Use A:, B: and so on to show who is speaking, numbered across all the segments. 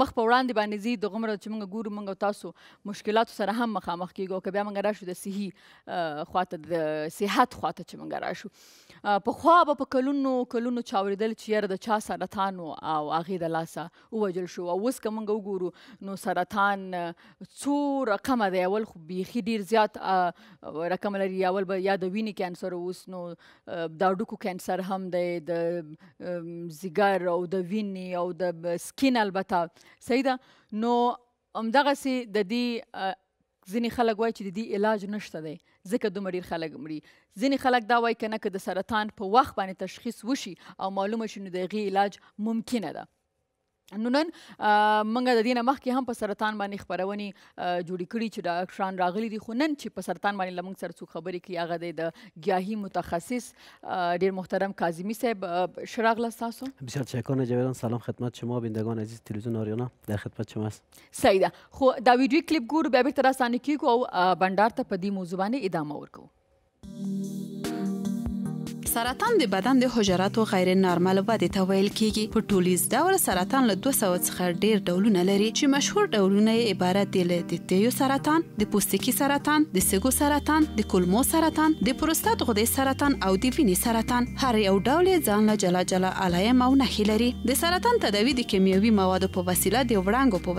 A: مخ په وړاندې باندې ځي د غمره چې موږ ګورو موږ تاسو مشکلاتو سره هم مخامخ کیږو که بیا موږ راشو د صحي خواته د صحت خواته چې موږ راشو په خوا به په کلونو کلونو چاوریدل چې یره د چا سرطان او هغه د لاسه ووجل شو او اوس که موږ وګورو نو سرطان څو رقم دی اول خو بیخي ډیر زیات رقم لري اول به یا د وینې کانسر اوس نو د اډوکو کانسر هم دی د زیګر او د وینې او د سکین البته صحیح ده نو همدغه سي د دې ځینې خلک وایي چې د دې علاج نشته دی ځکه دومره ډیر خلک مري ځینې خلک دا وایي کنه که د سرطان په وخت باندې تشخیص وشي او معلومه شي نو د هغې علاج ممکنه ده نو نن موږ د دینه مخکې هم په سرطان باندې خبرونې جوړې کړي چې ډاکټران راغلي دي خو نن چې په سرطان باندې لمنګ سره څوک خبرې کوي هغه دی د گیاهي متخصص ډیر محترم کاظمی صاحب شراغ لستاسو
B: بسیار تشکر جاویدان سلام خدمت شما بندگان عزیز تلویزیون آریانا در خدمت شما است
A: سیدا خو دا ویډیو کلیپ ګور به بیرته را سانه کیږو او بندار ته په دې موضوع باندې ادامه ورکو
C: سرطان د بدن د حجراتو غیر نارمل ودې ته ویل کیږي په ټولیز ډول سرطان له 200 څخه ډیر ډولونه لري چې مشهور ډولونه یې عبارت دي له د تیو سرطان د پوستکي سرطان د سګو سرطان د کولمو سرطان د پروستات غدې سرطان او د وینې سرطان هر یو ډول یې ځان له جلا جلا علایم او نښې لري د سرطان تداوی د کیمیاوي موادو په وسیله د وړانګو په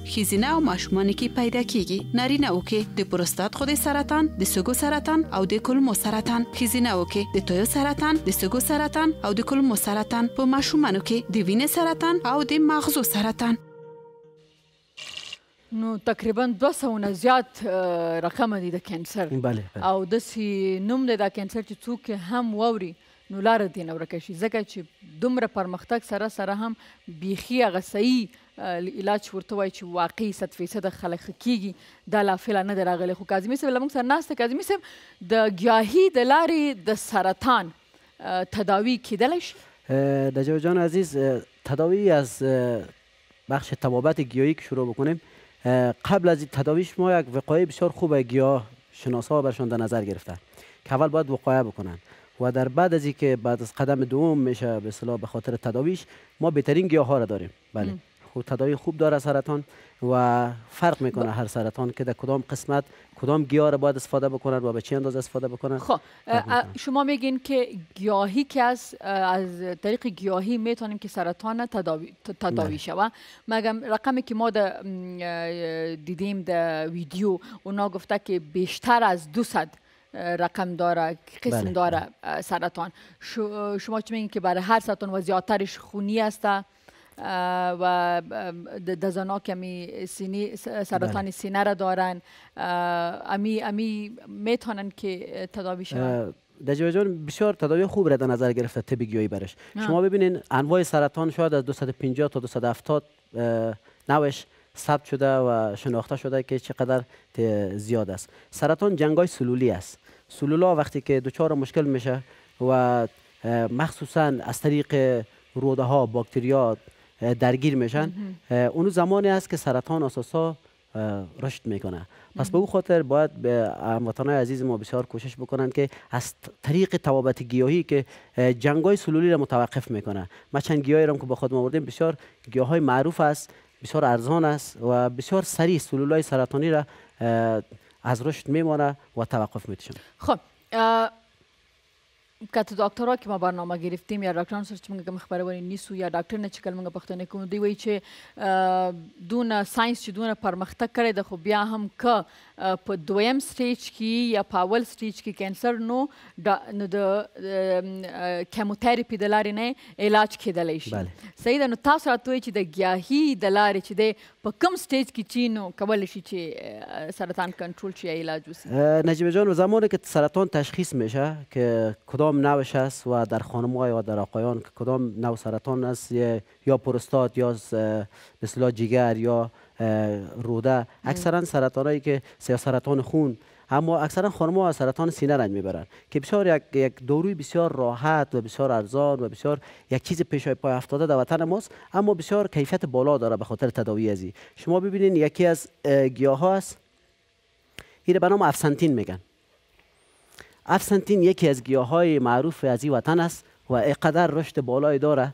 C: ښځینه او ماشومانو کې پیدا کیږي نارینه و کې د پروستات خودې سرطان د سګو سرطان او د کولمو سرطان ښځینه و کې د تویو سرطان د سګو سرطان او د کولمو سرطان په ماشومانو کې د وینې سرطان او د مغزو سرطان
A: نو تقریبا 200 نه زیات رقم دي د کانسر او د سی نوم د کانسر چې څوک هم ووري نو لار دې نه ورکه شي ځکه چې دومره پرمختګ سره سره هم بیخي هغه صحیح علاج چې ورته وایي چې واقعي صد فیصده خلک ښه کیږي دا لا فعلا نه دی راغلی خو کاظمي صاحب له موږ سره ناست دی کاظمي صاحب د ګیاهي د لارې د سرطان تداوی کیدلی شي
B: دجاوید جان عزیز تداوی از بخش طبابت گیاهی که شروع بکنیم قبل از تداویش ما یک وقایع بسیار خوب گیاه شناسا برشان در نظر گرفته که اول باید وقایع بکنن و در بعد از که بعد از قدم دوم میشه به اصطلاح به خاطر تداویش ما بهترین گیاه ها را داریم بله تداوی خوب داره سرطان و فرق میکنه هر سرطان که در کدام قسمت کدام گیاه باید استفاده بکنن و به چه اندازه استفاده بکنن
A: خب شما میگین که گیاهی که از از طریق گیاهی میتونیم که سرطان تداوی, بله. شوه مگم رقمی که ما دیدیم در ویدیو اونا گفته که بیشتر از 200 رقم داره قسم بله. داره سرطان شما چه میگین که برای هر سرطان و زیادترش خونی است و دزانا کمی سینی سرطان بله. سینه را دارن امی امی میتونن که تداوی شود
B: دجوی جان بسیار تداوی خوب را در نظر گرفته طب گیایی برش شما ببینین انواع سرطان شاید از 250 تا 270 نوش ثبت شده و شناخته شده که چقدر زیاد است سرطان جنگای سلولی است سلولا وقتی که دچار مشکل میشه و مخصوصا از طریق روده ها باکتریات درگیر میشن اونو زمانی است که سرطان اساسا رشد میکنه پس به او خاطر باید به های عزیز ما بسیار کوشش بکنند که از طریق توابت گیاهی که های سلولی را متوقف میکنه ما چند گیاهی را که با خود آوردیم بسیار گیاه های معروف است بسیار ارزان است و بسیار سریع سلول های سرطانی را از رشد میمانه و توقف میتشن
A: خب که تو دکترا که ما برنامه گرفتیم یا دکتران سر چه منگه خبرونی نیسو یا دکتر نه چکل منگه پختنه کوم دی وی چه دون ساینس چه دون پرمختک کرده ده خو بیا هم که په دویم سټیج کی یا په اول سټیج کی کینسر نو دا نو د کیموتراپی د لارې نه علاج کیدلی شي صحیح ده نو تاسو راته وایي چې د گیاهی د لارې چې دی په کوم سټیج کې چی نو کولی شي چې سرطان کنټرول شي یا علاج وسی؟
B: نجیبه جان و زمانی که سرطان تشخیص میشه که کدام نوش است و در خانمها یا در آقایان که کدام نوع سرطان است یا پروستات یا به اصطلاح جگر یا روده اکثرا سرطانایی که یا سرطان خون اما اکثرا خانم ها سرطان سینه رنج میبرن که بسیار یک, یک داروی بسیار راحت و بسیار ارزان و بسیار یک چیز پیش پای افتاده در وطن ماست اما بسیار کیفیت بالا داره به خاطر تداوی ازی شما ببینید یکی از گیاه ها است این به نام افسنتین میگن افسنتین یکی از گیاه های معروف از این وطن است و اقدر رشد بالایی داره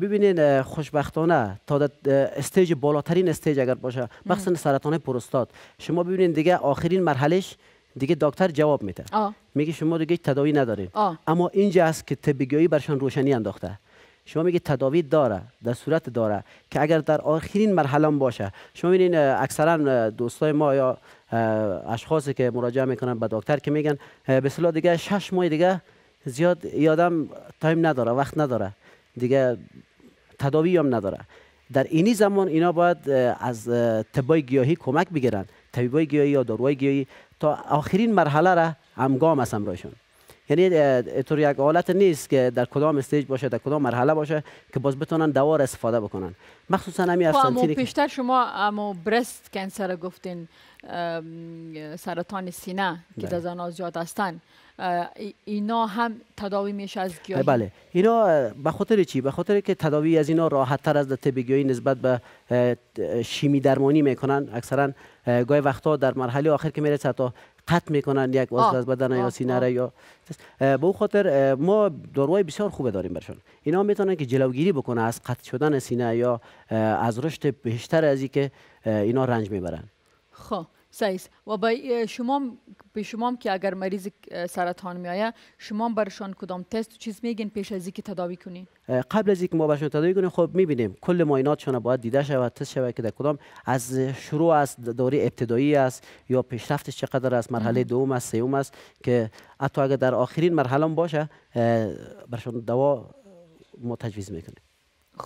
B: ببینین خوشبختانه تا استیج بالاترین استیج اگر باشه مخصوصا سرطان پروستات شما ببینین دیگه آخرین مرحلهش دیگه دکتر جواب میده میگه شما دیگه تداوی
A: ندارید
B: اما اینجا است که طبیگیایی برشان روشنی انداخته شما میگه تداوی داره در صورت داره که اگر در آخرین مرحله باشه شما ببینین اکثرا دوستای ما یا اشخاصی که مراجعه میکنن به دکتر که میگن به دیگه 6 ماه دیگه زیاد یادم تایم نداره وقت نداره دیگه تداوی هم نداره در اینی زمان اینا باید از طبای گیاهی کمک بگیرن طبیبای گیاهی یا داروهای گیاهی تا آخرین مرحله را همگام هستن برایشون یعنی اینطور یک حالت نیست که در کدام استیج باشه در کدام مرحله باشه که باز بتونن دوا را استفاده بکنن مخصوصا همین
A: خب،
B: افسانتینی
A: بیشتر شما اما برست کنسر گفتین سرطان سینه که
B: بله.
A: در زنان زیاد هستن اینا هم تداوی میشه از گیاهی
B: بله اینا به خاطر چی به خاطر که تداوی از اینا راحت تر از طب گیاهی نسبت به شیمی درمانی میکنن اکثرا گاهی وقتا در مرحله آخر که میرسه تا قطع میکنن یک
A: واسه
B: از بدن یا سینه را یا به خاطر ما داروهای بسیار خوبه داریم برشون اینا میتونن که جلوگیری بکنه از قطع شدن سینه یا از رشد بیشتر از که اینا رنج میبرن
A: خب سایس و به شما به شما که اگر مریض سرطان میایه شما برشان کدام تست و چیز میگین پیش از اینکه تداوی کنین
B: قبل از اینکه ما برشان تداوی کنیم خب میبینیم کل شما باید دیده شود تست شود که در کدام از شروع از دوره ابتدایی است یا پیشرفتش چقدر است مرحله دوم است سوم است که حتی اگر در آخرین مرحله باشه برشان دوا ما تجویز میکنیم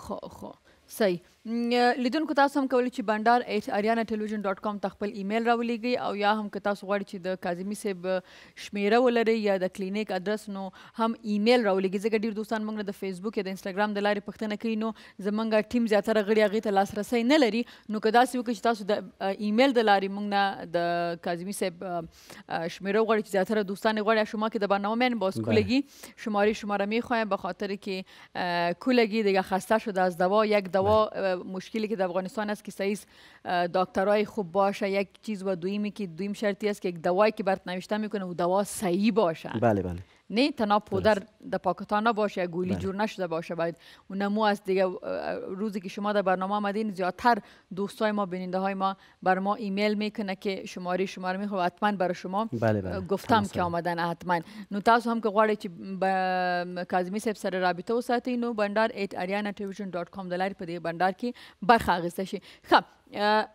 A: خو خو صحیح لیدونکو تاسو هم کولی چې بانډار ایټ اریانا ټلویزیون ډاټ کام ته خپل ایمیل راولېږئ او یا هم که تاسو غواړئ چې د کاظمي صاحب شمیره ولرئ یا د کلینیک ادرس نو هم ایمیل راولېږئ ځکه ډیر دوستان موږ نه د فیسبوک یا د انسټاګرام د لارې پښتنه کوي نو زمونږ ټیم زیاتره غړي هغې ته لاسرسی نه لري نو که داسې وکړئ چې تاسو د ایمیل د لارې موږ نه د کاظمي صاحب شمیره غواړی که زیاتره دوستان غواړی شما که در برنامه میان باز
B: بله.
A: کولگی شماره شما را میخوایم به خاطر که کولگی دیگه خسته شده از دوا یک دوا بله. مشکلی که در افغانستان است که سعیز دکترای خوب باشه یک چیز و دویمی که دویم شرطی است که یک دوایی که برت نوشته میکنه و دوا صحیح باشه
B: بله بله
A: نه تنها پودر در پاکتان نباشه گولی جور نشده باشه باید و نمو از دیگه روزی که شما در برنامه آمدین زیادتر دوستای ما بیننده های ما بر ما ایمیل میکنه که شماره شما رو میخوام حتما برای شما
B: بله بله.
A: گفتم که آمدن حتما نو تاسو هم که غواړئ چې کاظمی صاحب سره رابطه وساتئ نو بندار ایټ اریانا ټلویزیون ډاټ کام د لارې په دې بندار کې برخه اخیسته شي ښه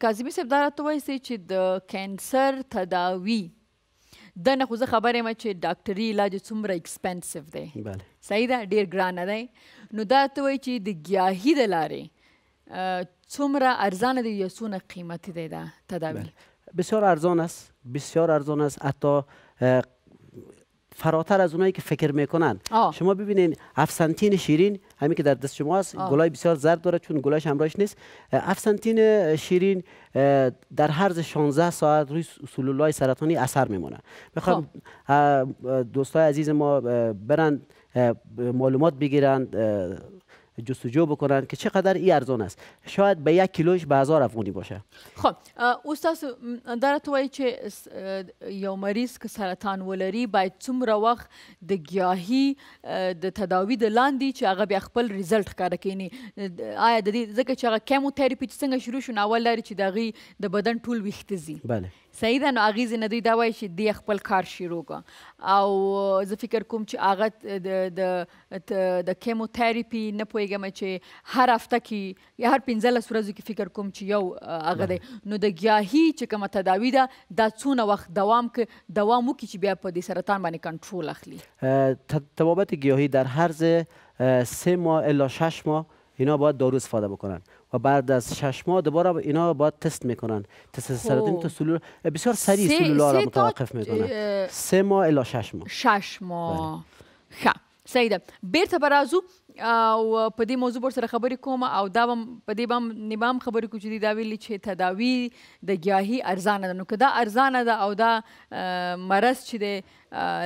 A: کاظمی صاحب دا راته وایي چې د کینسر تداوی دنه خو زه خبر یم چې ډاکټري علاج څومره ایکسپنسیو دی
B: بله
A: صحیح ده ډیر ګران نه دی نو دا ته وایي چې د ګیاهي د لارې څومره ارزانه دی یا څونه قیمتي دی دا تداوی
B: بسیار ارزان است بسیار ارزان است حتی فراتر از اونایی که فکر میکنن
A: آه.
B: شما ببینین افسنتین شیرین همین که در دست شما
A: هست
B: گلای بسیار زرد داره چون گلاش همراهش نیست افسنتین شیرین در هر 16 ساعت روی سلولای سرطانی اثر میمونه میخوام خب. دوستای عزیز ما برند معلومات بگیرند جستجو بکنن که چقدر این ارزان است شاید به یک کیلوش به هزار افغانی باشه
A: خب استاد دا راته وایي چې یو مریض که سرطان ولري باید څومره وخت د ګیاهي د تداوي د لاندې چې هغه بیا خپل ریزلټ ښکاره کینی آیا د دې ځکه چې هغه کیموتراپي چې څنګه شروع شو نو اول لري چې د غي د بدن ټول ویخته زی
B: بله
A: صحیح ده نو هغه زنه دوی دا وایي چې دی خپل کار شروع کو او زه فکر کوم چې هغه د د د کیموتراپي نه پويګم چې هر هفته کې یا هر پنځلس ورځو کې فکر کوم چې یو هغه دی نو د ګیاهي چې کومه تداوی ده دا څونه وخت دوام که دوام وکړي چې بیا په دې سرطان باندې کنټرول اخلي
B: طبابت گیاهی در هرز سه ماه الا شش ماه اینا باید دارو استفاده بکنن و بعد از شش ماه دوباره اینا باید تست میکنن تست سرطان تو سلول بسیار سریع سلولا را متوقف میکنن سه ماه الا شش ماه
A: شش ماه خب صحیح ده بیرته به راځو او په دې موضوع به سره خبرې کوم او دا به په دې بام نبام خبرې کوو چې دا ویلي چې تداوی د ګیاهي ارزانه ده نو که دا ارزانه ده او دا مرض چې دی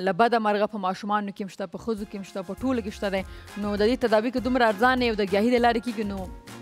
A: له بده مرغه په ماشومانو کې مشته په ښځو کې مشته په ټولو کې شته دی نو د دې تداوی که دومره ارزانه او د ګیاهي د لارې کېږي نو